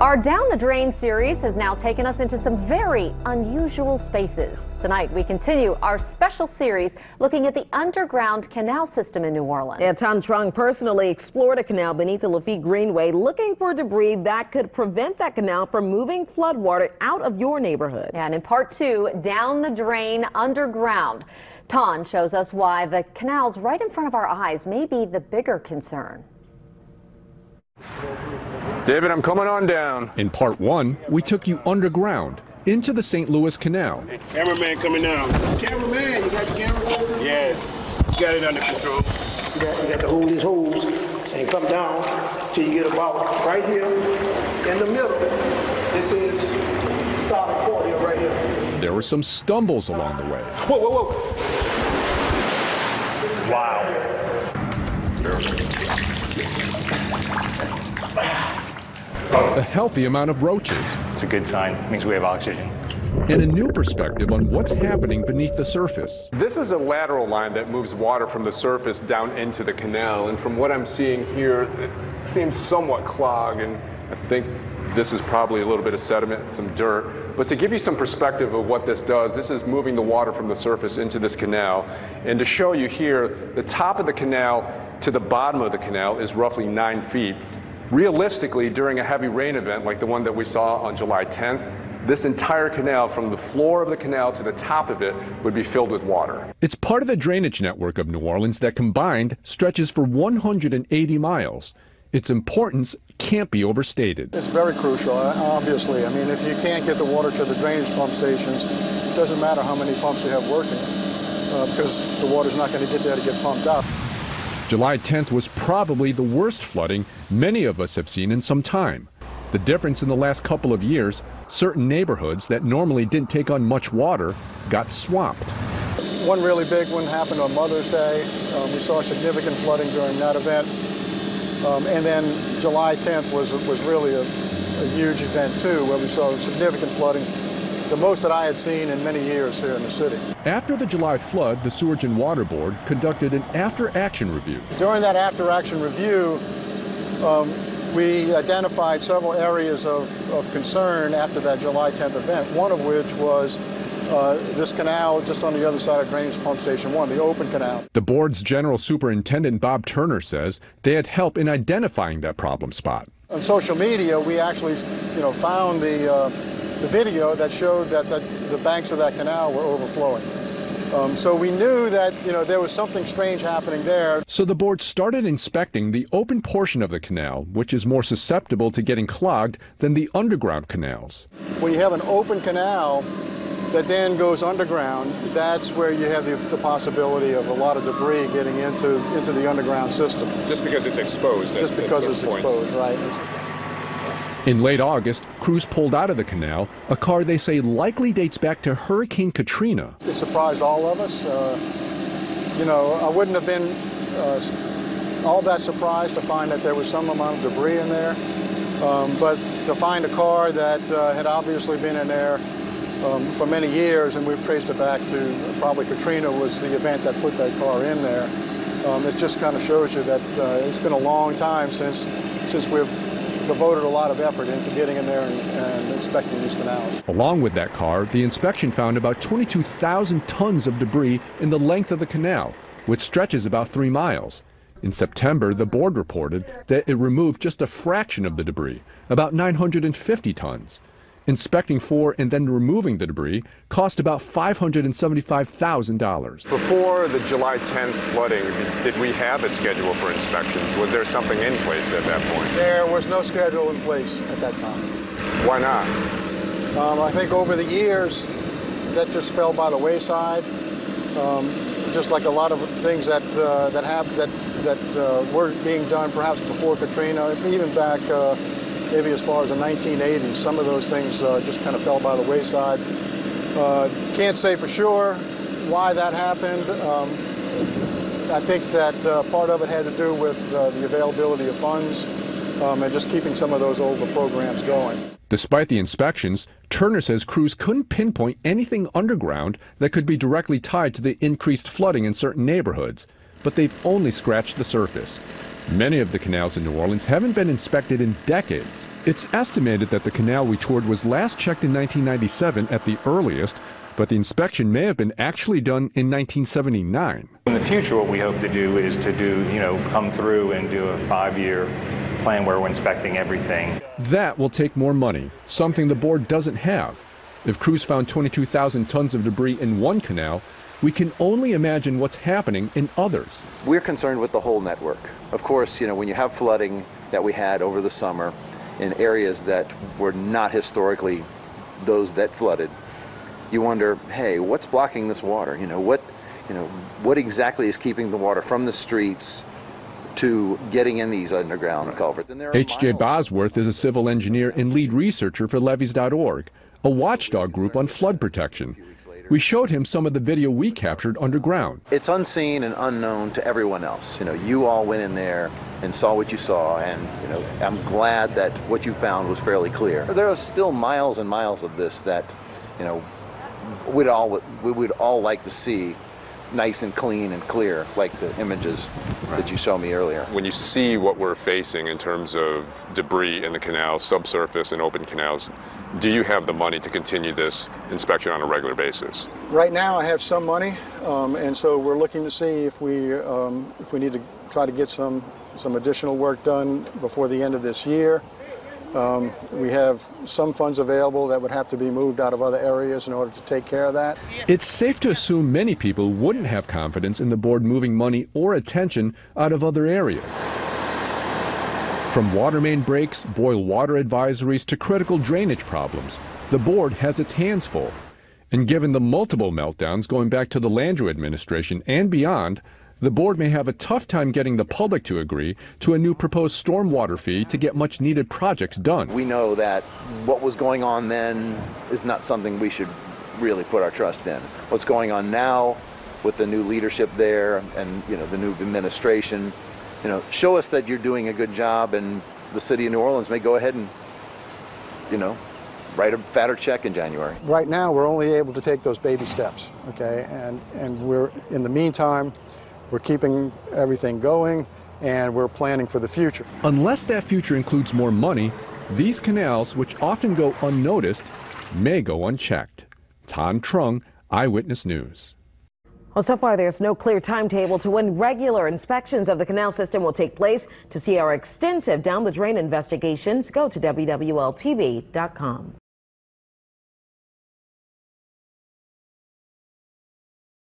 Our Down the Drain series has now taken us into some very unusual spaces. Tonight, we continue our special series looking at the underground canal system in New Orleans. And Thanh Truong personally explored a canal beneath the Lafitte Greenway looking for debris that could prevent that canal from moving floodwater out of your neighborhood. And in part two, Down the Drain Underground. Thanh shows us why the canals right in front of our eyes may be the bigger concern. David, I'm coming on down. In part one, we took you underground into the St. Louis Canal. Hey, cameraman coming down. Cameraman, you got your camera open? Yeah, got it under control. You got, you got to hold these holes and come down till you get about right here in the middle. This is solid core here, right here. There were some stumbles along the way. Whoa, whoa, whoa. Wow. A healthy amount of roaches. It's a good sign. It means we have oxygen. And a new perspective on what's happening beneath the surface. This is a lateral line that moves water from the surface down into the canal. And from what I'm seeing here, it seems somewhat clogged. And I think this is probably a little bit of sediment, some dirt. But to give you some perspective of what this does, this is moving the water from the surface into this canal. And to show you here, the top of the canal to the bottom of the canal is roughly nine feet. Realistically, during a heavy rain event like the one that we saw on July 10th, this entire canal, from the floor of the canal to the top of it, would be filled with water. It's part of the drainage network of New Orleans that combined stretches for 180 miles. Its importance can't be overstated. It's very crucial, obviously. I mean, if you can't get the water to the drainage pump stations, it doesn't matter how many pumps you have working, uh, because the water's not going to get there to get pumped out. July 10th was probably the worst flooding many of us have seen in some time. The difference in the last couple of years, certain neighborhoods that normally didn't take on much water got swamped. One really big one happened on Mother's Day. Um, we saw significant flooding during that event. Um, and then July 10th was, was really a, a huge event too, where we saw significant flooding the most that I had seen in many years here in the city. After the July flood, the Sewerage and Water Board conducted an after-action review. During that after-action review, um, we identified several areas of, of concern after that July 10th event, one of which was uh, this canal just on the other side of Drainage Pump Station 1, the open canal. The board's general superintendent, Bob Turner, says they had help in identifying that problem spot. On social media, we actually you know, found the uh, the video that showed that, that the banks of that canal were overflowing. Um, so we knew that you know there was something strange happening there. So the board started inspecting the open portion of the canal, which is more susceptible to getting clogged than the underground canals. When you have an open canal that then goes underground, that's where you have the, the possibility of a lot of debris getting into into the underground system. Just because it's exposed. Just because it's points. exposed, right? It's, in late August, crews pulled out of the canal, a car they say likely dates back to Hurricane Katrina. It surprised all of us. Uh, you know, I wouldn't have been uh, all that surprised to find that there was some amount of debris in there. Um, but to find a car that uh, had obviously been in there um, for many years, and we've traced it back to probably Katrina was the event that put that car in there. Um, it just kind of shows you that uh, it's been a long time since since we've devoted a lot of effort into getting in there and, and inspecting these canals. Along with that car, the inspection found about 22,000 tons of debris in the length of the canal, which stretches about three miles. In September, the board reported that it removed just a fraction of the debris, about 950 tons. Inspecting for and then removing the debris cost about $575,000. Before the July 10th flooding, did we have a schedule for inspections? Was there something in place at that point? There was no schedule in place at that time. Why not? Um, I think over the years, that just fell by the wayside. Um, just like a lot of things that uh, that have that that uh, were being done perhaps before Katrina, even back uh, maybe as far as the 1980s. Some of those things uh, just kind of fell by the wayside. Uh, can't say for sure why that happened. Um, I think that uh, part of it had to do with uh, the availability of funds um, and just keeping some of those older programs going. Despite the inspections, Turner says crews couldn't pinpoint anything underground that could be directly tied to the increased flooding in certain neighborhoods, but they've only scratched the surface. Many of the canals in New Orleans haven't been inspected in decades. It's estimated that the canal we toured was last checked in 1997 at the earliest, but the inspection may have been actually done in 1979. In the future, what we hope to do is to do, you know, come through and do a five-year plan where we're inspecting everything. That will take more money, something the board doesn't have. If crews found 22,000 tons of debris in one canal, we can only imagine what's happening in others. We're concerned with the whole network. Of course, you know, when you have flooding that we had over the summer in areas that were not historically those that flooded, you wonder, hey, what's blocking this water? You know, what, you know, what exactly is keeping the water from the streets to getting in these underground culverts? H.J. Bosworth is a civil engineer and lead researcher for levees.org, a watchdog group on flood protection. We showed him some of the video we captured underground. It's unseen and unknown to everyone else. You know, you all went in there and saw what you saw, and you know, I'm glad that what you found was fairly clear. There are still miles and miles of this that, you know, we'd all we would all like to see nice and clean and clear, like the images right. that you showed me earlier. When you see what we're facing in terms of debris in the canals, subsurface and open canals, do you have the money to continue this inspection on a regular basis? Right now, I have some money, um, and so we're looking to see if we um, if we need to try to get some some additional work done before the end of this year. Um, we have some funds available that would have to be moved out of other areas in order to take care of that. It's safe to assume many people wouldn't have confidence in the board moving money or attention out of other areas. From water main breaks, boil water advisories to critical drainage problems, the board has its hands full. And given the multiple meltdowns going back to the Landrieu administration and beyond, the board may have a tough time getting the public to agree to a new proposed stormwater fee to get much needed projects done. We know that what was going on then is not something we should really put our trust in. What's going on now with the new leadership there and you know the new administration you know, show us that you're doing a good job and the city of New Orleans may go ahead and, you know, write a fatter check in January. Right now, we're only able to take those baby steps, okay? And, and we're, in the meantime, we're keeping everything going and we're planning for the future. Unless that future includes more money, these canals, which often go unnoticed, may go unchecked. Thanh Truong, Eyewitness News. Well, so far there's no clear timetable to when regular inspections of the canal system will take place. To see our extensive down the drain investigations, go to WWLTV.com.